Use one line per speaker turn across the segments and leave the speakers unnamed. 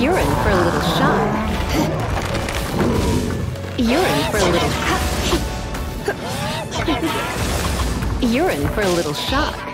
Urine for a little shock. Urine for a little... You're for a little shock.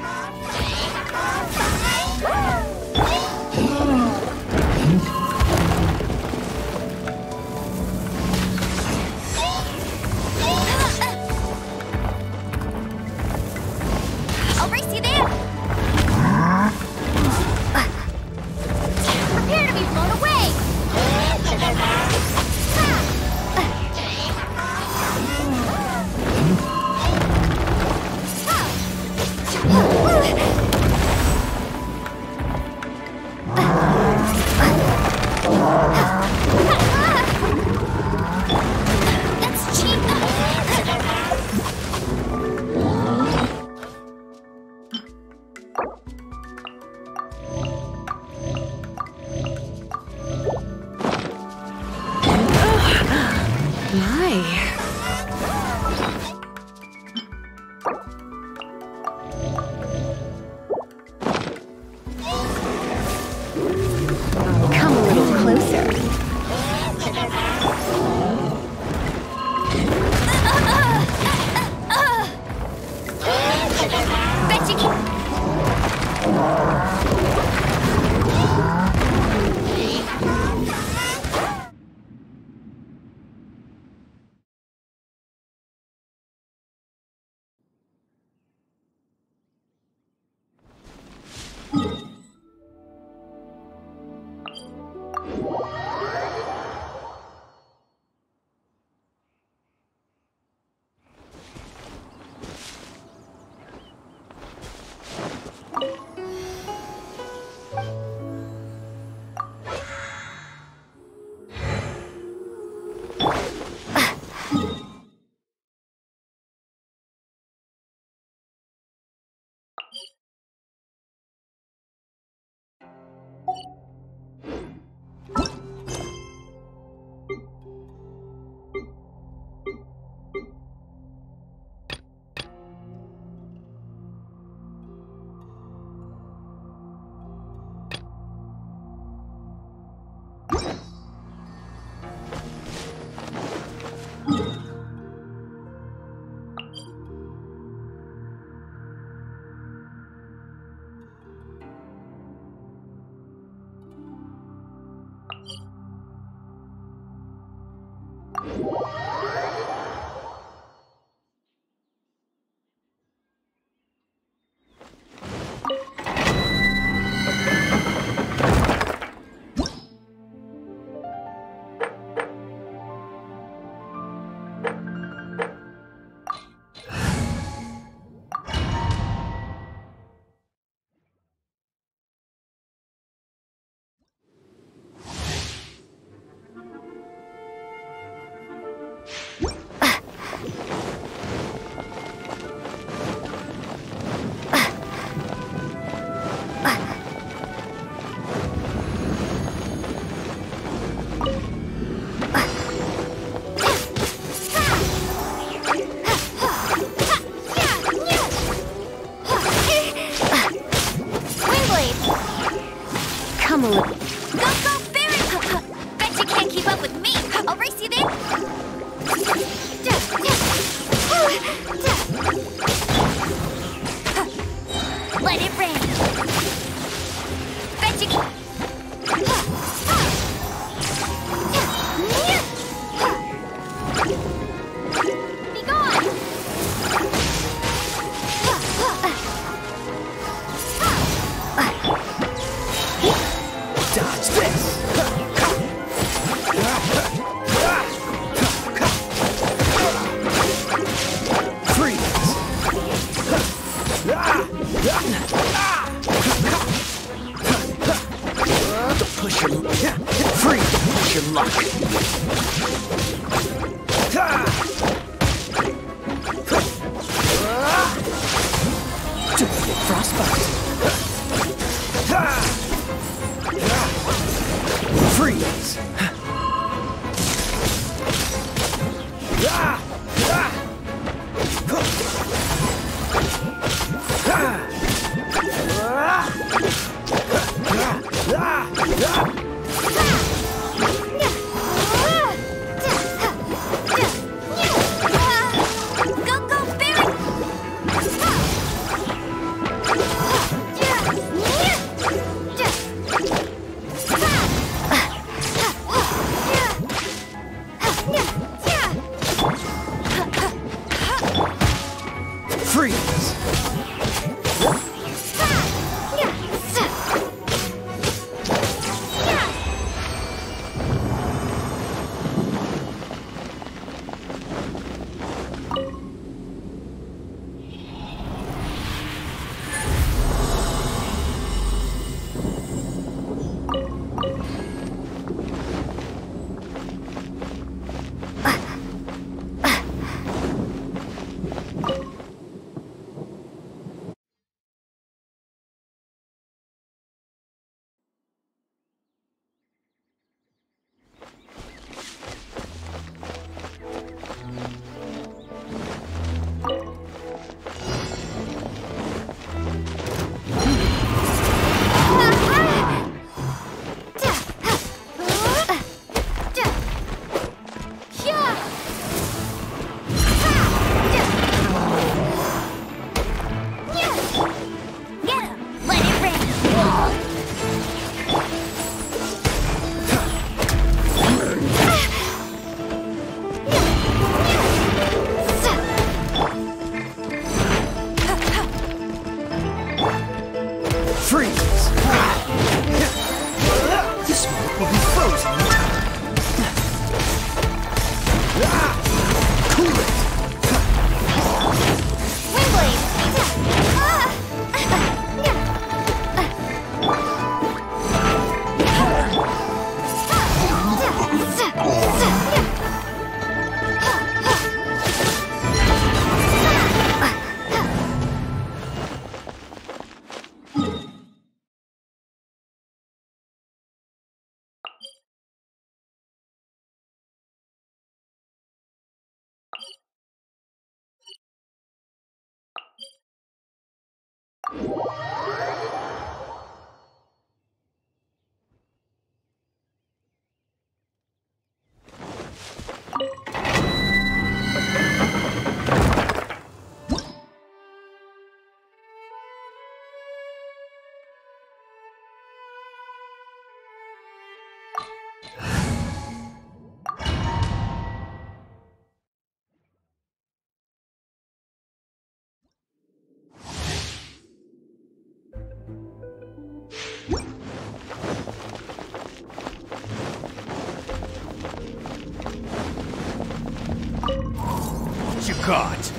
You got?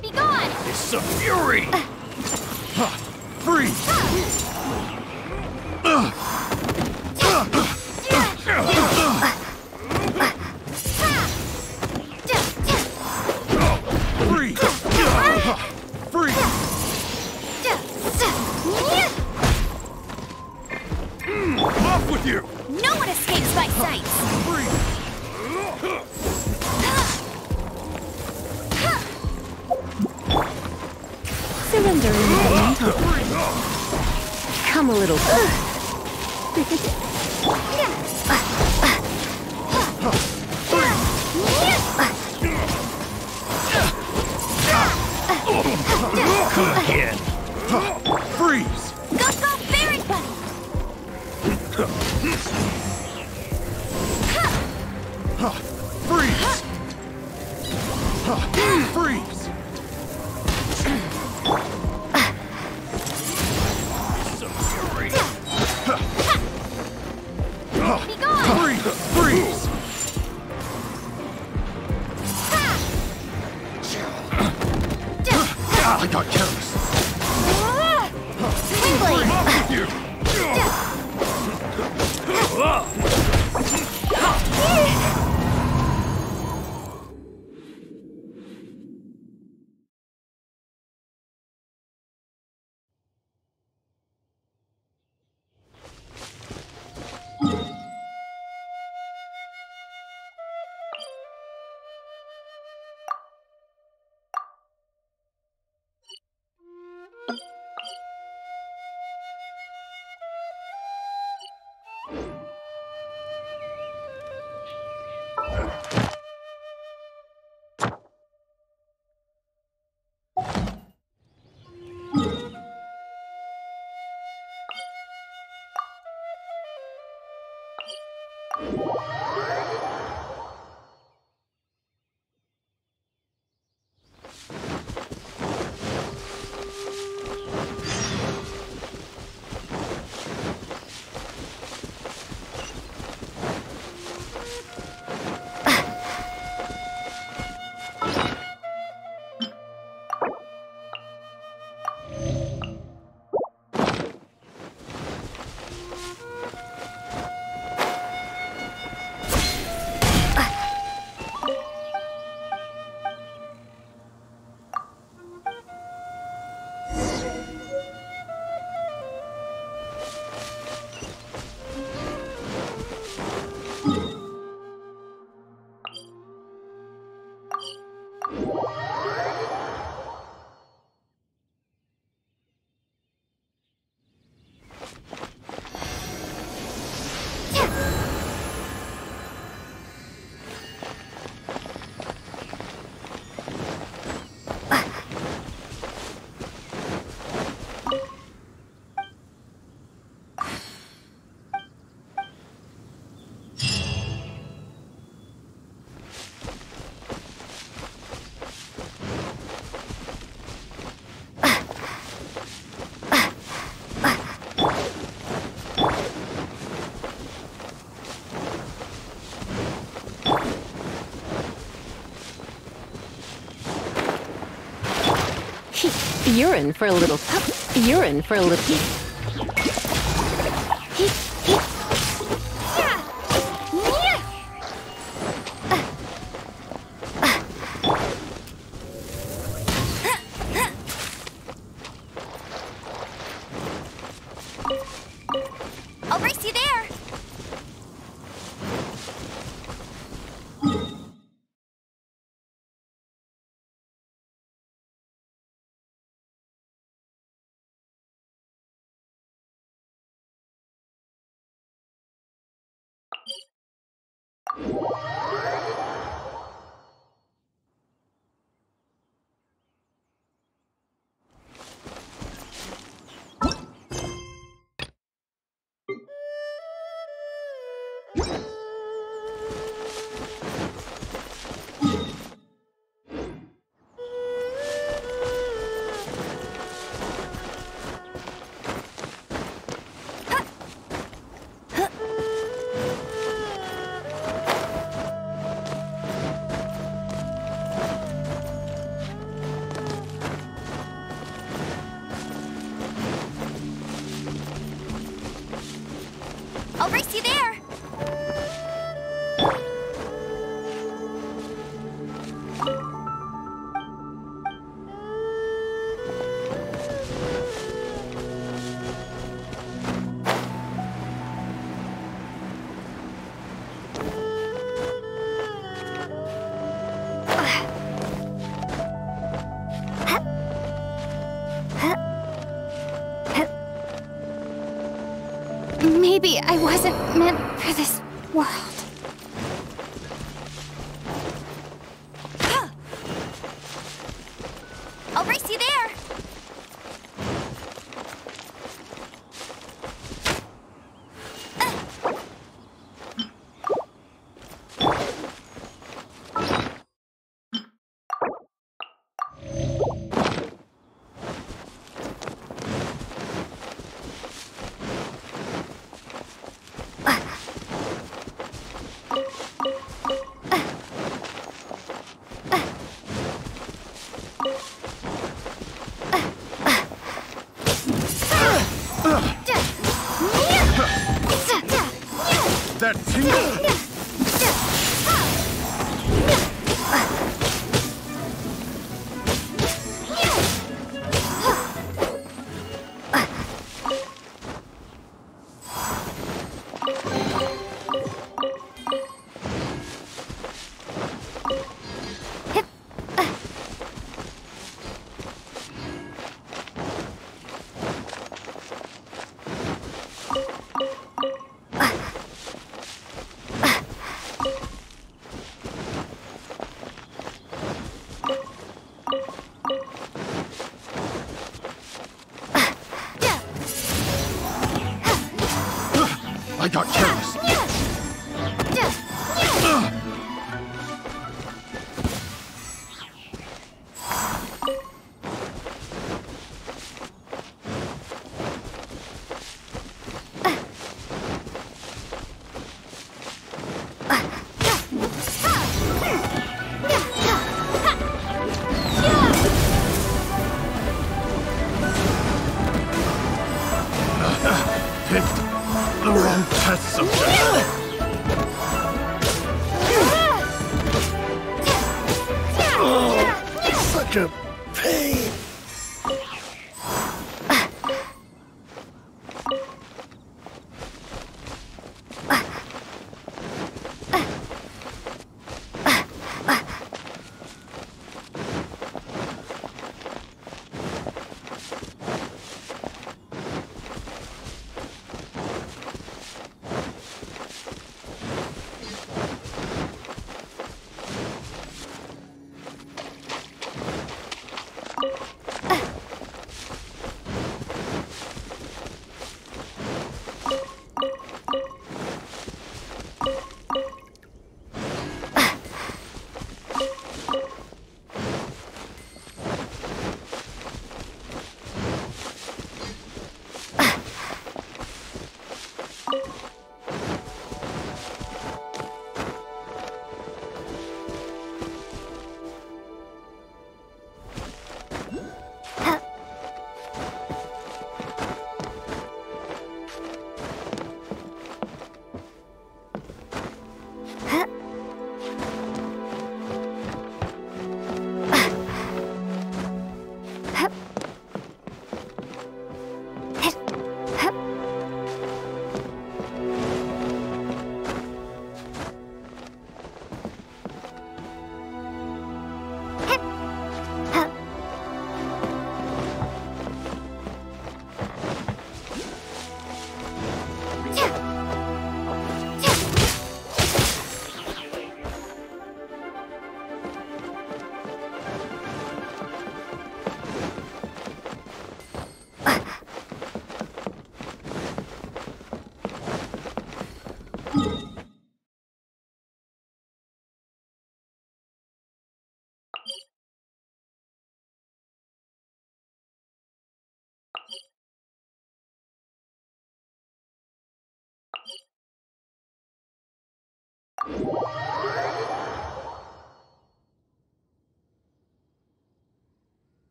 Be gone! It's some fury! Uh.
Oh. Urine for a little. Urine for a little.
Maybe I wasn't meant for this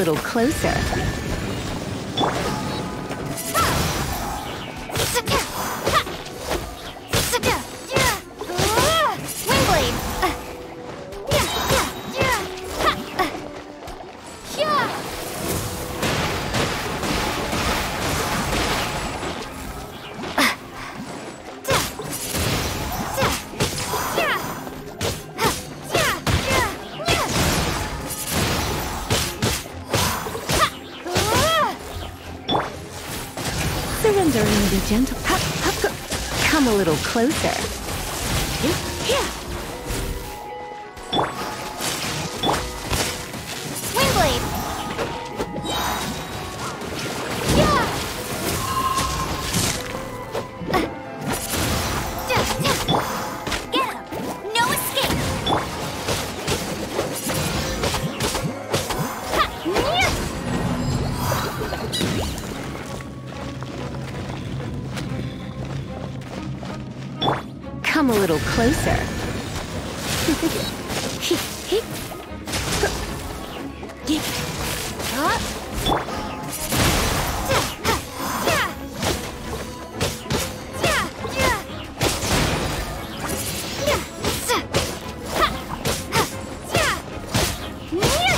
Little closer. Closer.
Yeah.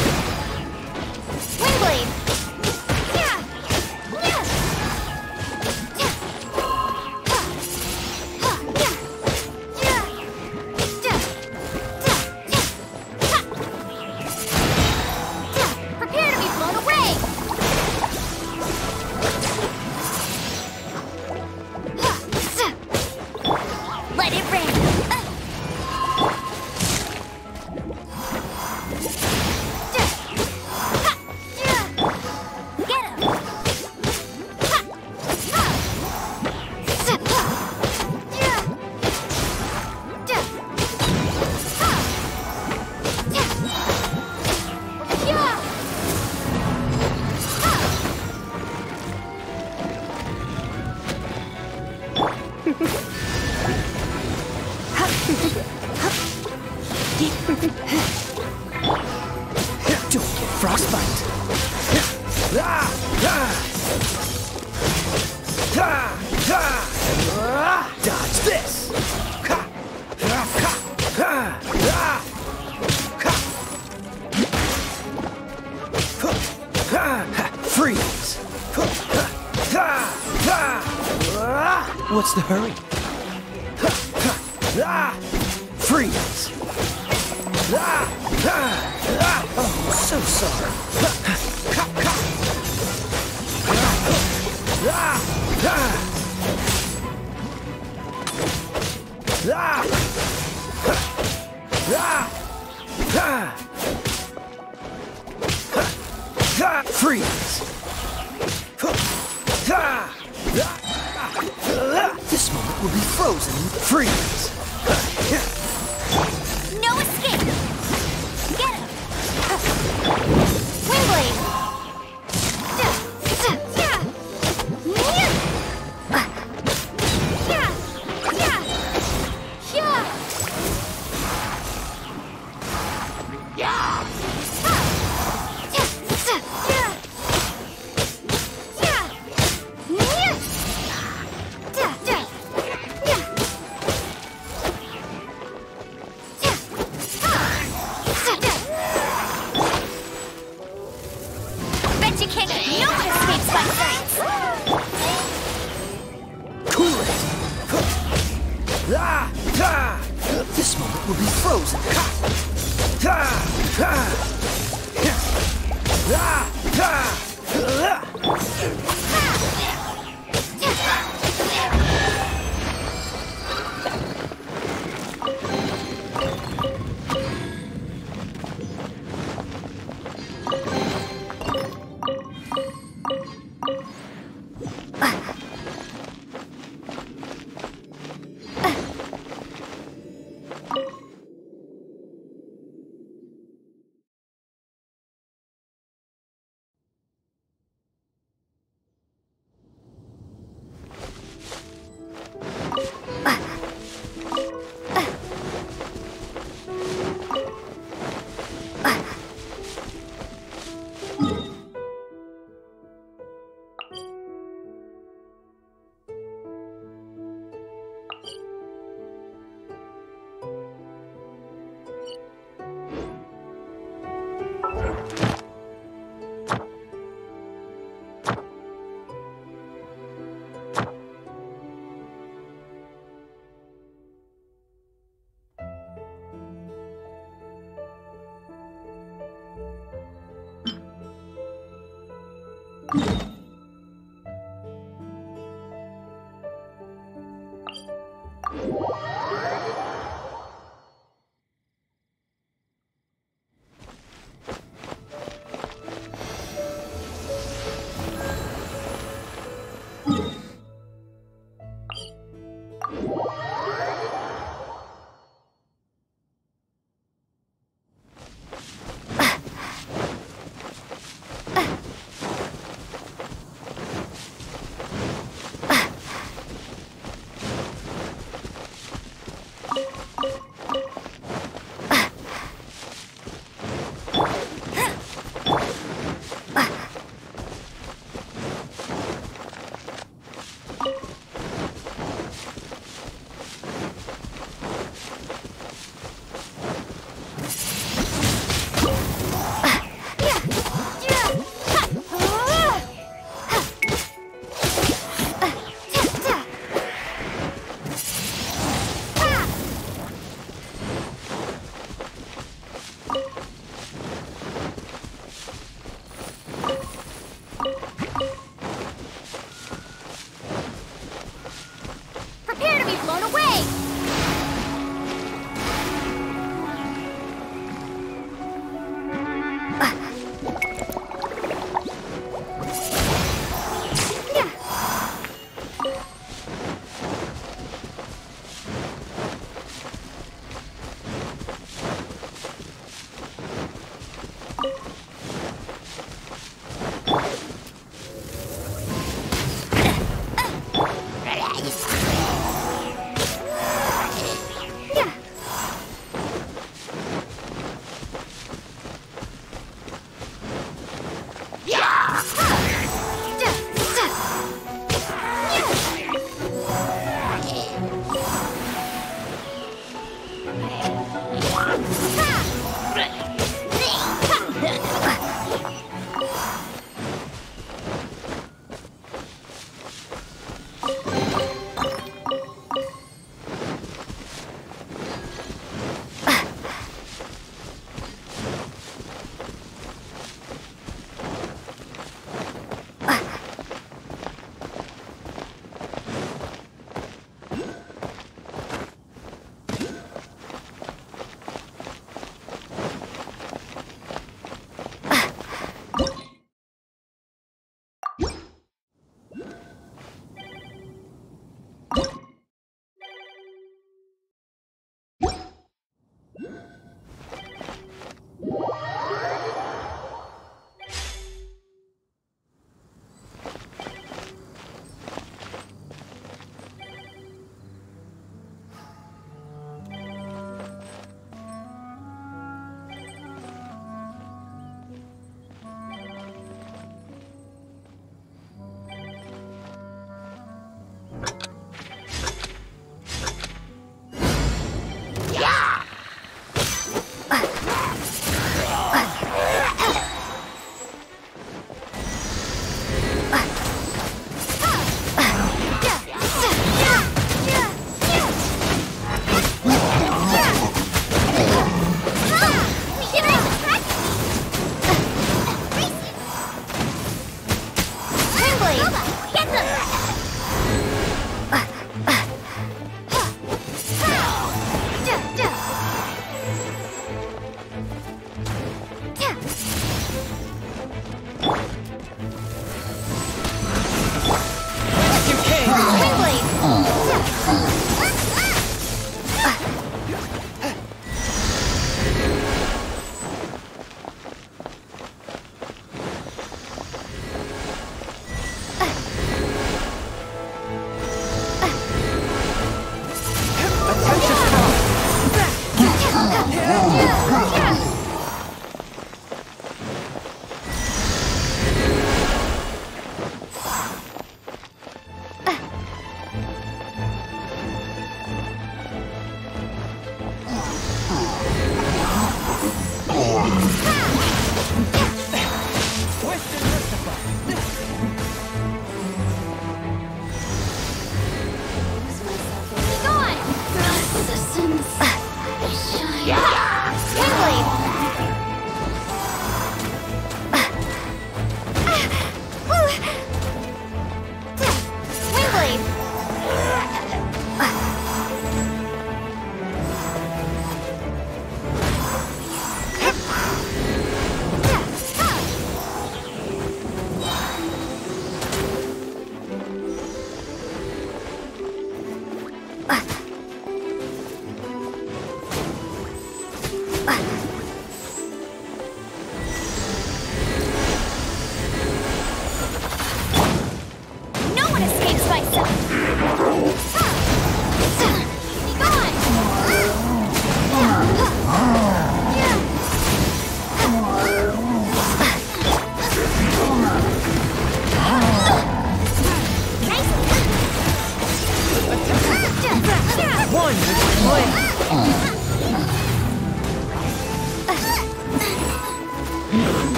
Hurry?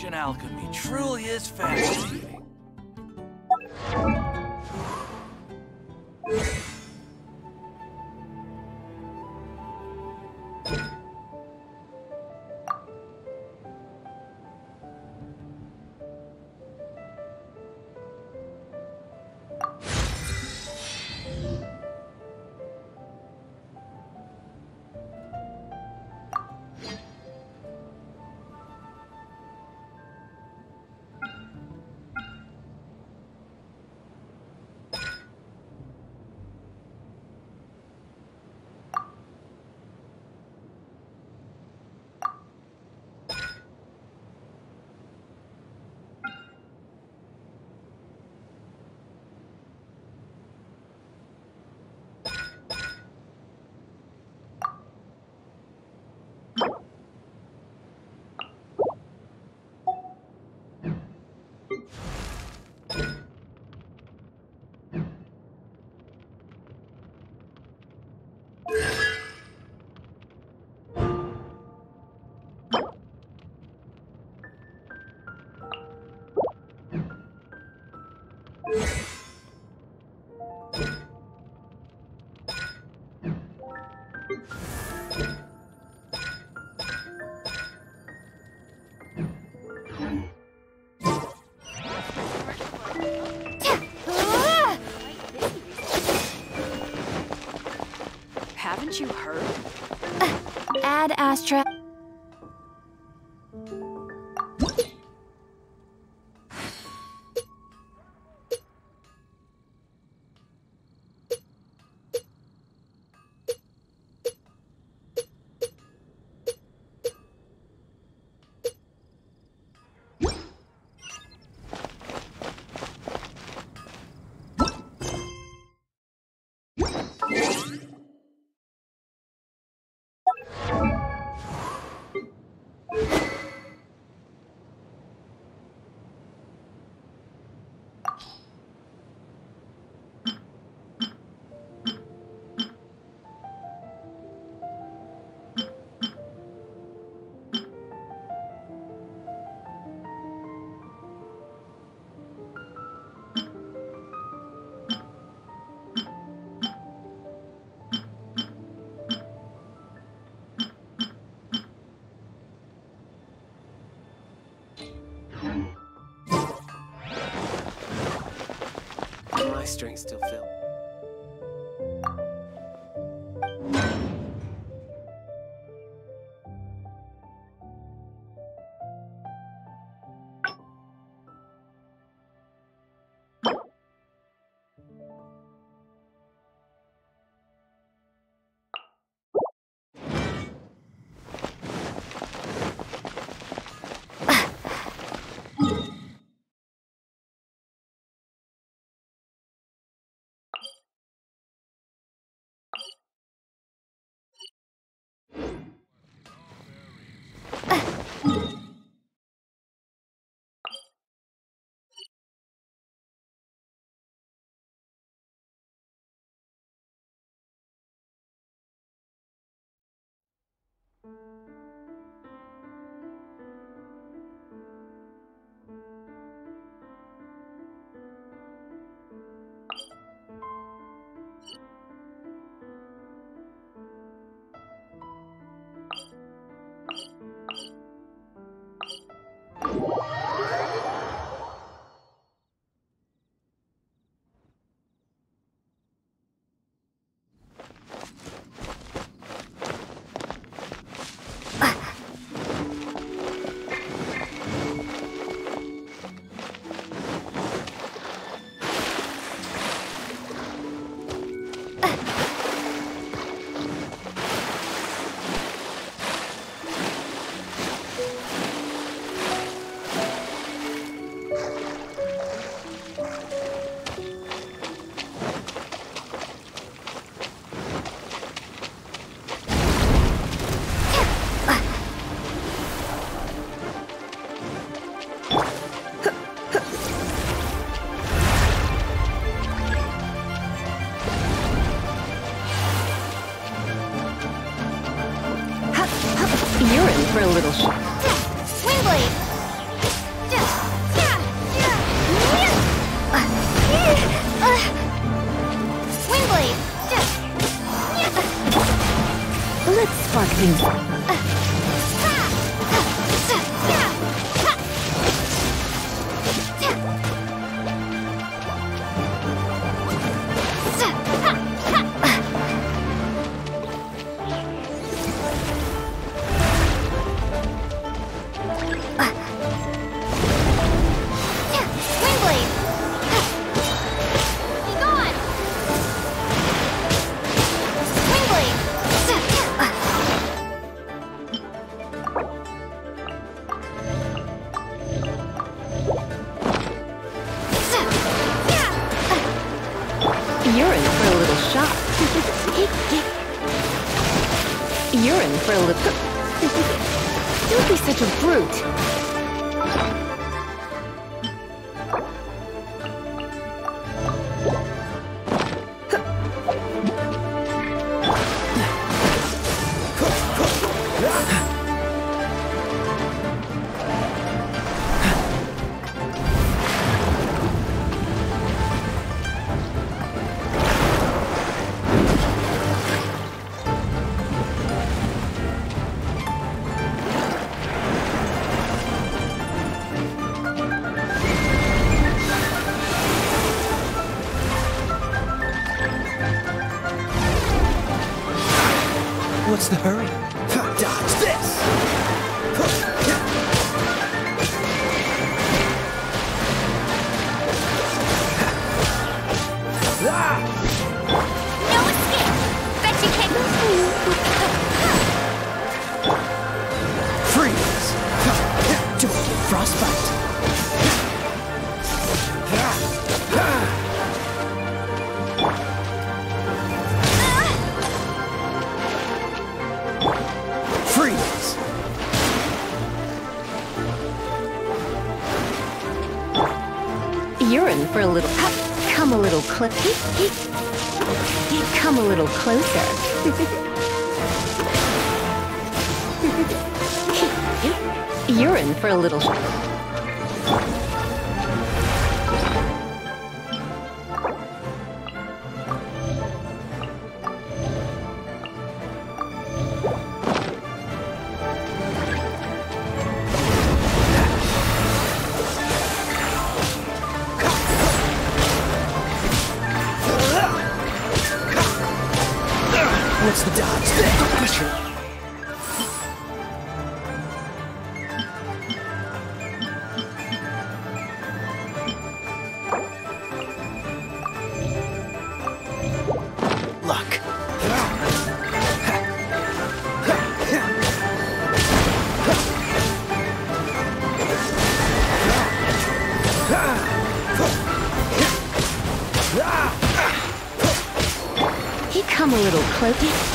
Ancient alchemy truly is fascinating.
Astra.
Strength still fill.
little
Luck.
He come a little closer.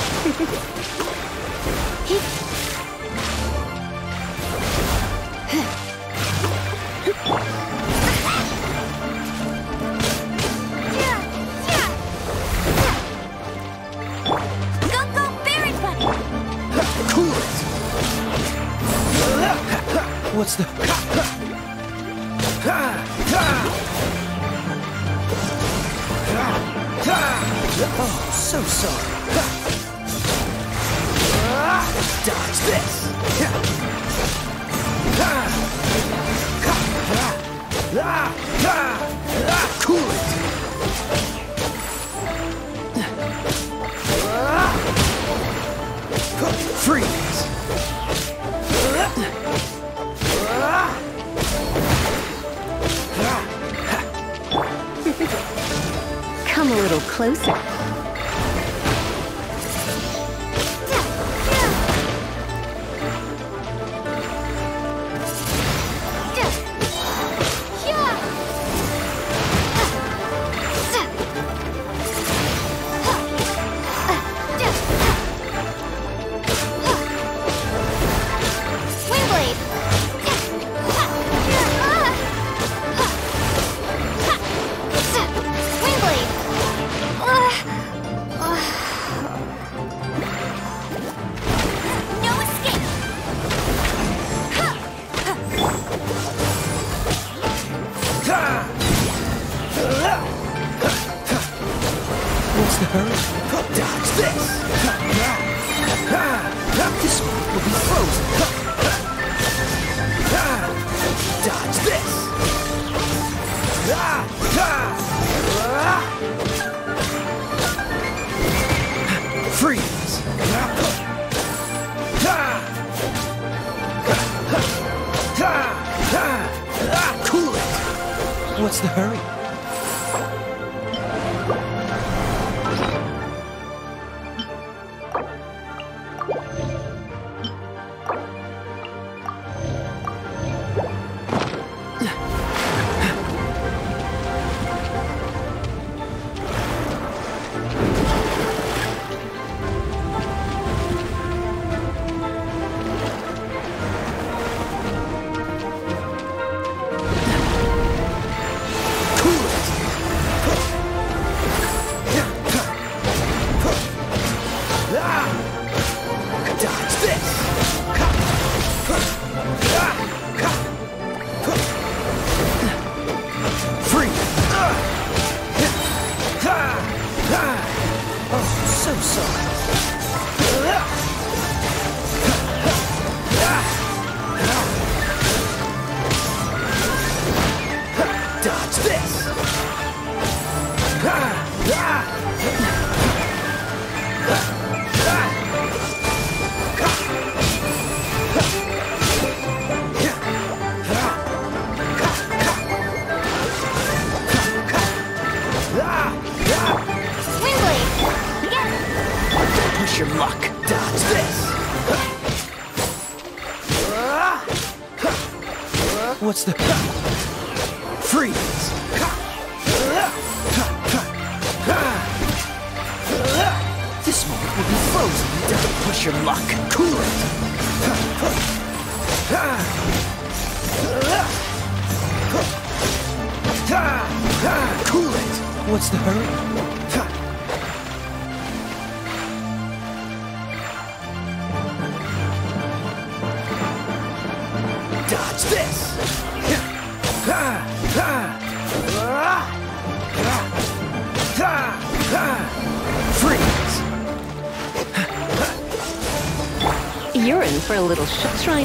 What's the hurry? Cut dodge this!
Cut that! Ha! This one will
be frozen! Ha! Dodge this!
Ha! Ha! Freeze! Ha! Ha! Ha! Cool it! What's the hurry? Your luck. Cool it. Cool it. What's the hurry?
For a little shock. Try